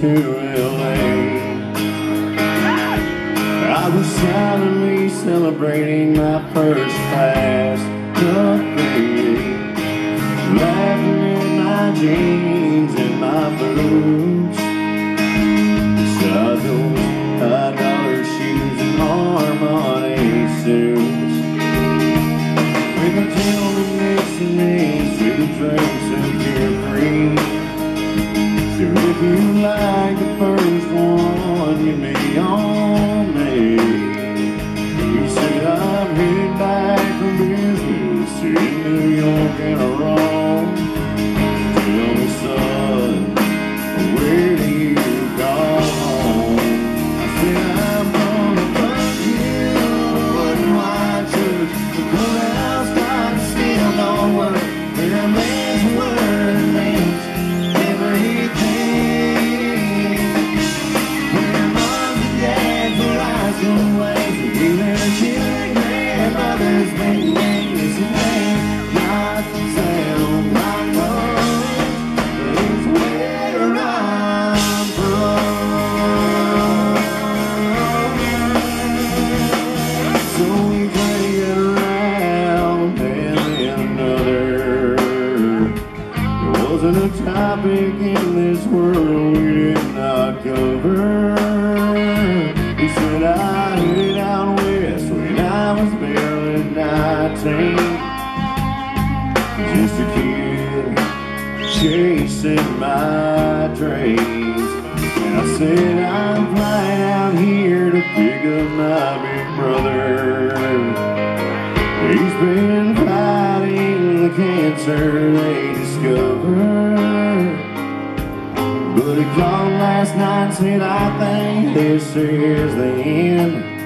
to LA. I was silently celebrating my first class upgrade, laughing at my jeans and my boots. Like the first one, you may on me. He said I'm headed back from business to New York and a Wasn't a topic in this world we did not cover. He said I headed out west when I was barely 19. Just a kid chasing my dreams. And I said I'm flying out here to pick up my big brother. He's been fighting the cancer they discovered. But he called last night said, I think this is the end.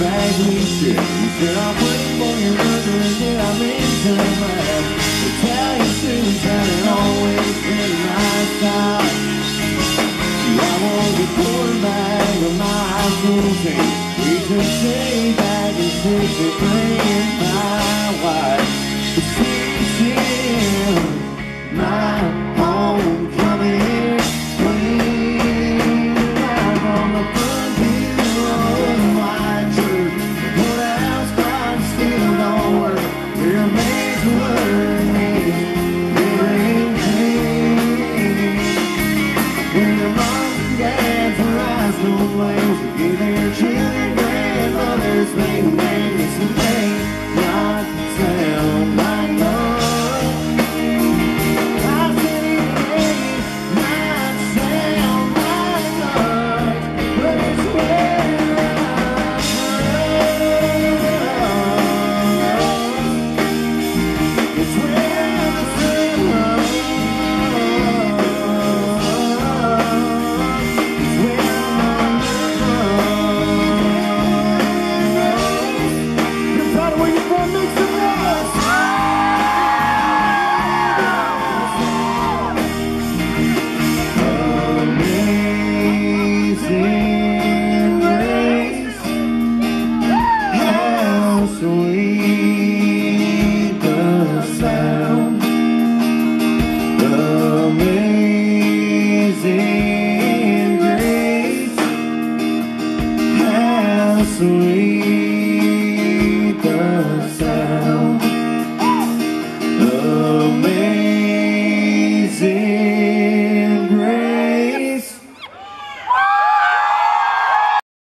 Bag did I that? Italian haven't always been my style. I quarterback of my. We took state back in 63 and my wife. She's still my give their children grandmothers make names and they sweet the sound. Amazing grace, how sweet